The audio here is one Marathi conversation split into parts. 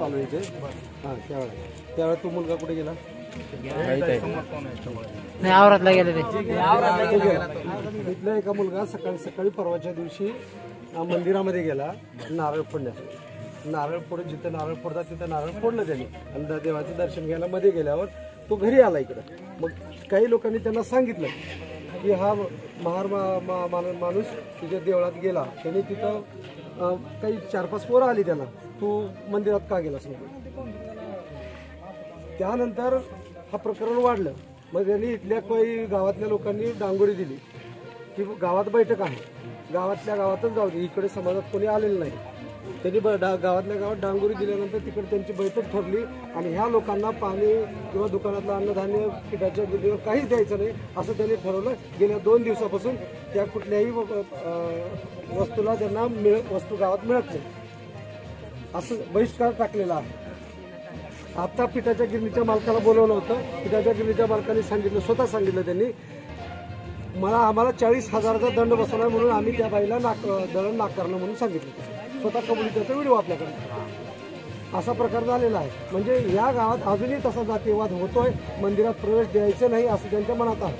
होते हां त्यावेळेला त्यावेळेला तो मुलगा कुठे गेला? नाही आवरातला गेले ते. इथला एका मुलगा सकाळी सकाळी परवाच्या दिवशी मंदिरामध्ये गेला नारळ फोडण्यासाठी नारळ फोड जिथं नारळ फोडतात तिथं नारळ फोडलं त्यांनी. आणि देवाचं दर्शन घ्यायला मध्ये गेल्यावर तो घरी आला इकडं. मग काही लोकांनी त्यांना सांगितलं की हा महार मा- मा- माण- माणूस तिच्या देवळात गेला. त्यांनी तिथं काही चार पाच पोरं आली त्यांना. तू मंदिरात का गेलास म्हणून त्यानंतर हा प्रकरण वाढलं. मग त्यांनी इथल्या काही गावातल्या लोकांनी डांगोरी दिली. की गावात बैठक आहे. गावातल्या गावातच जाऊ दे. इकडे समाजात कोणी आलेलं नाही. त्यांनी ब- डा- गावातल्या गावात डांगोरी दिल्यानंतर तिकडे त्यांची बैठक ठरली आणि ह्या लोकांना पाणी किंवा दुकानातलं अन्नधान्य पिठाच्या गिरणीवर काहीच द्यायचं नाही असं त्यांनी ठरवलं. गेल्या दोन दिवसापासून त्या कुठल्याही व- वस्तूला त्यांना मिळ वस्तू गावात मिळत नाही. असं बहिष्कार टाकलेला आहे. आता पिठाच्या गिरणीच्या मालकाला बोलवलं होतं. पिठाच्या गिरणीच्या मालकाने सांगितलं स्वतः सांगितलं त्यांनी मला आम्हाला चाळीस हजाराचा दंड बसवला म्हणून आम्ही त्या बाईला नाक दळण नाकारणं म्हणून सांगितलं स्वतः कबुली करतो व्हिडिओ आपल्याकडे. असा प्रकार झालेला आहे. म्हणजे या गावात अजूनही तसा जातीवाद होतोय. मंदिरात प्रवेश द्यायचे नाही असं त्यांच्या मनात आहे.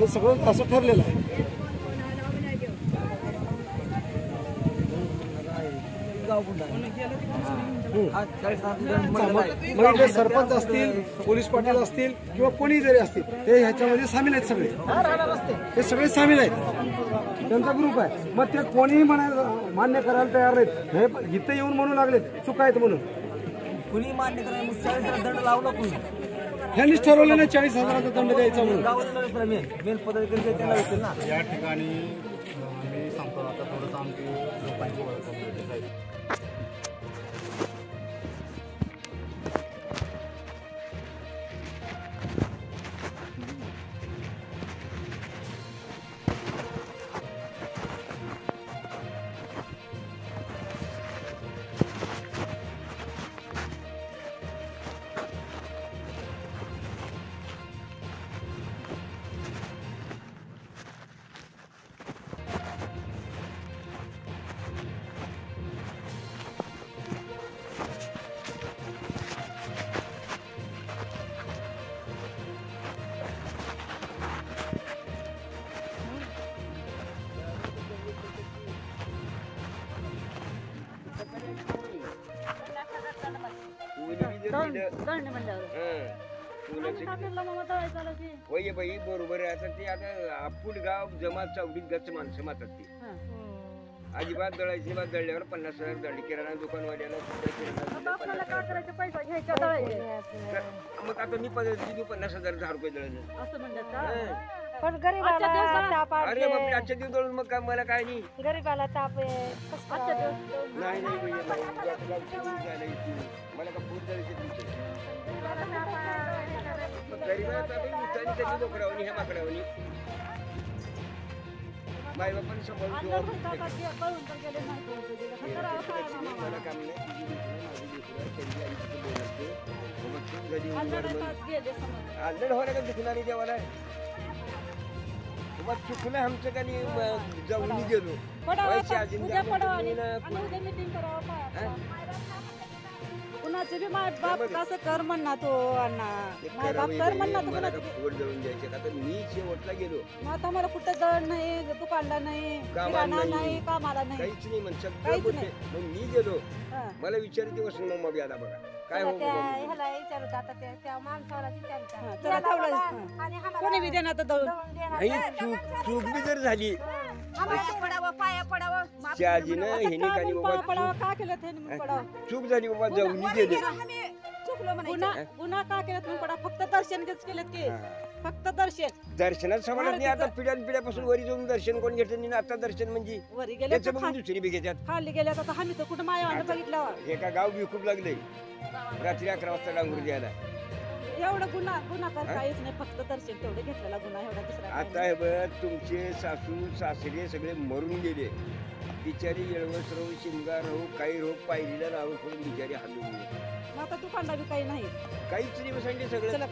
हे सगळं असं ठरलेलं आहे. मग इथे सरपंच असतील पोलीस पाटील असतील किंवा कोणी जरी असतील ते ह्याच्यामध्ये सामील आहेत सगळे. हे सगळे सामील आहेत. त्यांचा ग्रुप आहे. मग ते कोणीही म्हणायला मान्य करायला तयार नाहीत. हे इथं येऊन म्हणू लागलेत चुका आहेत म्हणून. कुणी मान्य करायला मग चाळीस दंड लावला कुणी ह्यांनीच ठरवलं ना चाळीस हजाराचा दंड द्यायचा म्हणून. या ठिकाणी सांगतो आता थोडंसं आमची लोकांची होय बाई बरोबर आहे. आता ते आता गाव जमा चौडीत गच्च माणसं मातात ती. अजिबात दळायची अजिबात दळल्यावर पन्नास हजार दळली किराणा दुकानवाल्याला सुद्धा किराणा हजार. तर मग आता मी पन्नास हजार दहा रुपये दळलं. पण गरीबाला ताप अरे बापरे आजच्या दिवस दळून मग काय मला काय नाही. गरीबाला ताप आहे कसं करावं? नाही नाही भैया, नाही येते. मला का फूट द्यायचे तुमचे. गरीबाला तर आपण नुसतानी त्याची बोकडावणी ह्या माकडावणी. माय बापाने सांभाळून ठेवा. लक्ष्मी, मला काम नाही. तुझी लेकरं, माझी लेकरं, त्यांची आई तिथे बोलायचे. बाबा, तू घरी येऊन वर मग- आंधळ व्हायला का दुखणार नाही देवाला. मग चुकलं आमचं का नाही म- जाऊन गेलो अजून कुणाचे बी माय बाप कसं कर म्हणणार तो अण्णा. ते माय बाप करावं कर म्हणणार मला का कुणाचे फुगड जळून द्यायचे का? तर मी शेवटला गेलो. मग आता मला कुठं दळ नाही दुकानला नाही कामाला किराणा नाही. नाही कामाला नाही. काहीच नाही म्हण सगळं काहीच बोलते मग मी गेलो. हा. मला विचारते वसून मग मग आला बघा. काय हो त्या बाबा? ह्याला विचारत आता त्या त्या माणसाला विचारत हा, त्याला ठेवलं आणि कोणी बी देणार तर दळून दळून देणार. नाही चूक चूक बी जर झाली आम्हाला पडावं पाया पडावं माफी शहाजीनं हेने कानी पळा बाबा पडावं का केलं त्याने पडावं चूक- चूक झाली बाबा जाऊन गेले चुकलं गुन्हा गुन्हा का केलं तुम्ही पडा फक्त दर्शन घेत केलेत की हा. फक्त दर्शन. दर्शनात समानच नाही आता पिढ्यान पिढ्यापासून वरी जाऊन दर्शन कोण घेतलं नाही आता दर्शन म्हणजे वरी गेले त्याचं बघून दुसरी बी घेतात खाली गेल्या आता आम्ही तर कुठं माया बघितलं हे का गाव बी खूप लागले रात्री अकरा वाजता डांगूर द्यायला. एवढं गुन्हा गुन्हा तर काहीच नाही फक्त दर्शन तेवढं घेतलेला गुन्हा एवढा दुसरा काही आता हे बघ तुमचे सासू सासरे सगळे मरून गेले. बिचारी येळवस राहू शिमगा राहू काही रोग पायरीला राहू करून बिचारी नाही. मग आता दुकानला बी काही नाही. काहीच नाही सांगितले सगळं. चला.